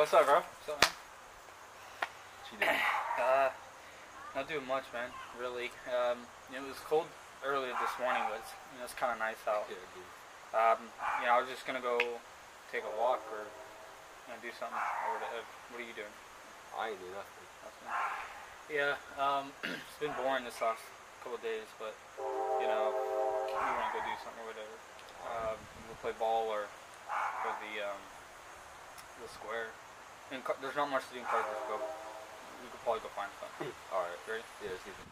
what's up, bro? What's up, man? What you doing? Uh, not doing much, man. Really. Um, it was cold earlier this morning, but it's, you know, it's kind of nice out. Yeah, dude. Um, you know, I was just gonna go take a walk or you know, do something. Or whatever. What are you doing? I ain't do nothing. Nothing. Yeah. Um, it's been boring this last couple of days, but you know, we want to go do something or whatever. Um, we'll play ball or go to the um, the square. In, Car- there's not much to do in Carthage. Go. We could probably go find something. Hmm. All right. Ready? Yeah, let's do that.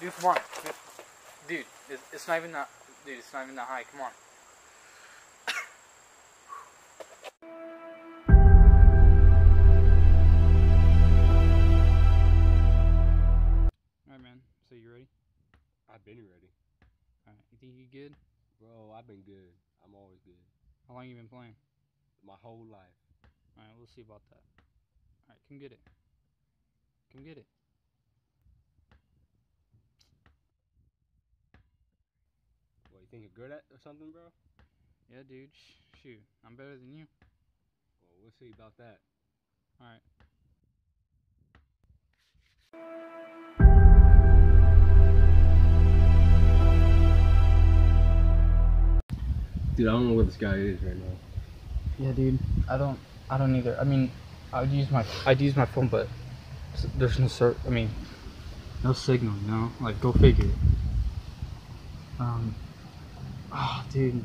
Dude, come on. Dude, Dude, it's, it's not even that. Dude, it's not even that high. Come on. Been ready, Alright. You think you good? bro. I've been good. I'm always good. How long you been playing? My whole life. Alright, we'll see about that. Alright, come get it. Come get it. What you think you're good at or something, bro? Yeah, dude. Sh- shoot. I'm better than you. Well, we'll see about that. Alright. Dude, I don't know where this guy is right now. Yeah, dude. I don't. I don't either. I mean, I'd use my. I'd use my phone, but there's no cert. I mean, no signal. You know, like go figure. Um. Oh, dude.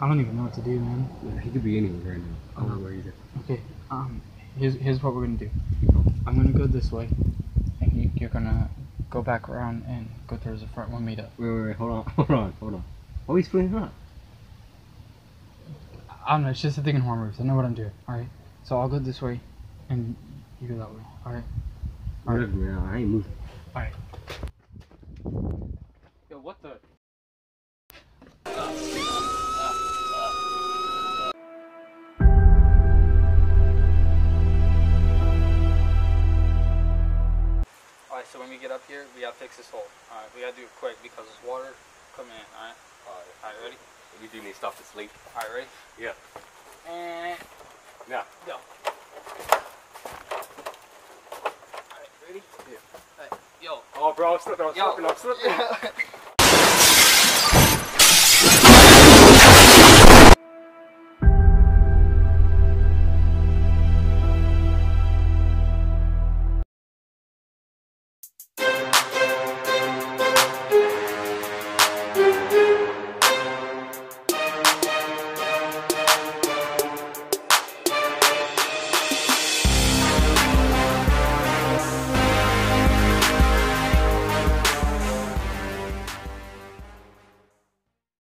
I don't even know what to do, man. Yeah, he could be anywhere right now. I don't know where he's at. Okay. Um. Here's here's what we're gonna do. I'm gonna go this way, and you, you're gonna go back around and go towards the front. We'll meet up. Wait, wait, wait. Hold on, hold on, hold on. Oh, he's pulling up. I don't know. It's just a thing in horn roofs. I know what I'm doing. All right. So I'll go this way, and you go that way. All right. All right. Whatever, man. I ain't moving. Alright. Yo, what the? Alright, so when we get up here, we gotta fix this hole. Alright, we gotta do it quick because there's water coming in. Alright? Alright. Alright, ready? You do need stuff to sleep. Alright, eh. ready? Yeah. And Yeah. go. Alright, ready? Yeah. Alright, yo. Oh, bro, I'm slipping. I'm Yo. slipping. I'm slipping.